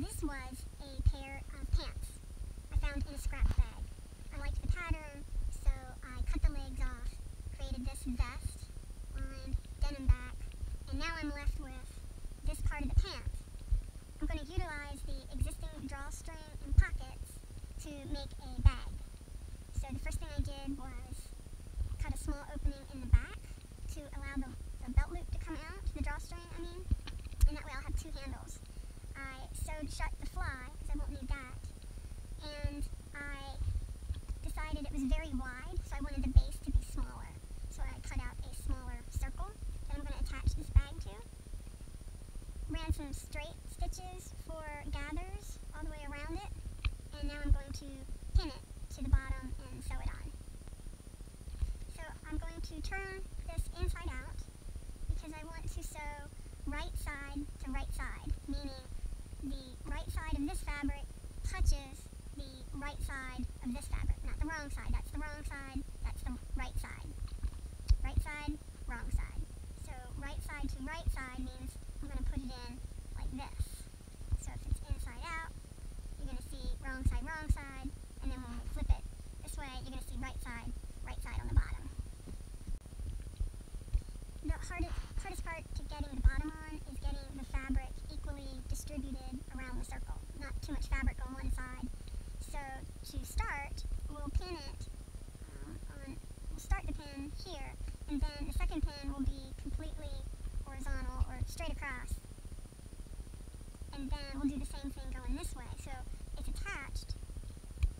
This was a pair of pants I found in a scrap bag. I liked the pattern, so I cut the legs off, created this vest, lined denim back, and now I'm left with this part of the pant. I'm going to utilize the existing drawstring and pockets to make a bag. So the first thing I did was cut a small opening in the back to allow the, the belt loop to come out, the drawstring I mean, and that way I'll have two handles. I sewed shut the fly, because I won't need that, and I was very wide, so I wanted the base to be smaller. So I cut out a smaller circle that I'm going to attach this bag to. Ran some straight stitches for gathers all the way around it, and now I'm going to pin it to the bottom and sew it on. So I'm going to turn this inside out because I want to sew right side to right side, meaning the right side of this fabric touches the right side of this fabric, the wrong side. That's the wrong side, that's the right side. Right side, wrong side. So right side to right side means I'm going to put it in like this. So if it's inside out, you're going to see wrong side, wrong side, and then when we flip it this way, you're going to see right side, right side on the bottom. The hardest, hardest part to getting the bottom on is getting the fabric equally distributed around the circle. Not too much fabric on one side. So to start, we'll pin it um, on, we'll start the pin here, and then the second pin will be completely horizontal or straight across. And then we'll do the same thing going this way. So it's attached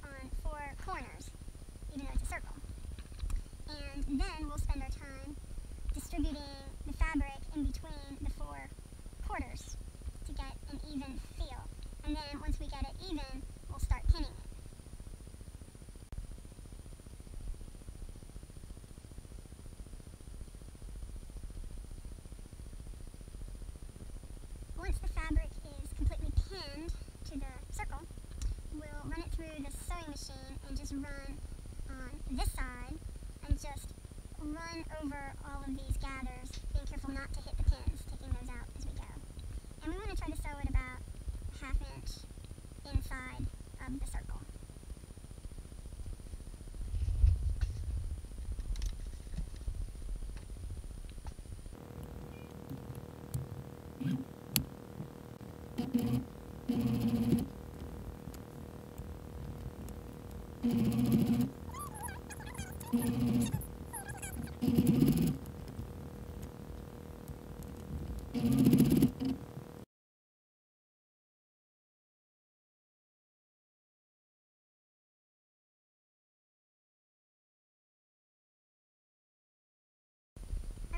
on four corners, even though it's a circle. And then we'll spend our time distributing the fabric in between the four quarters to get an even feel. And then once we get it even, we'll start pinning it. Once the fabric is completely pinned to the circle, we'll run it through the sewing machine and just run on this side and just run over all of these gathers, being careful not to hit the pins, taking those out as we go. And we want to try to sew it about half inch inside of the circle.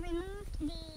Removed the